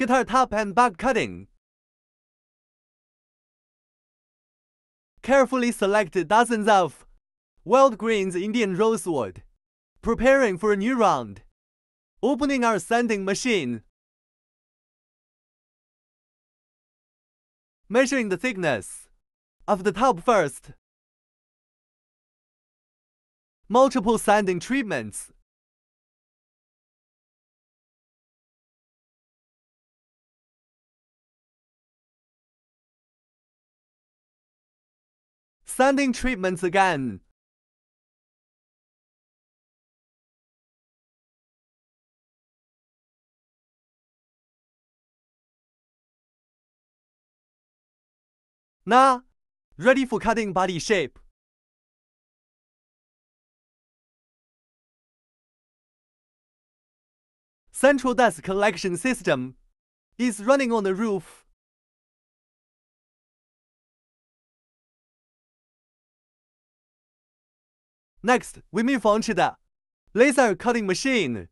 guitar top and back cutting. Carefully select dozens of wild greens Indian rosewood, preparing for a new round. Opening our sanding machine. Measuring the thickness of the top first. Multiple sanding treatments. Sanding treatments again. Now, ready for cutting body shape. Central dust collection system is running on the roof. Next, we move on to the laser cutting machine.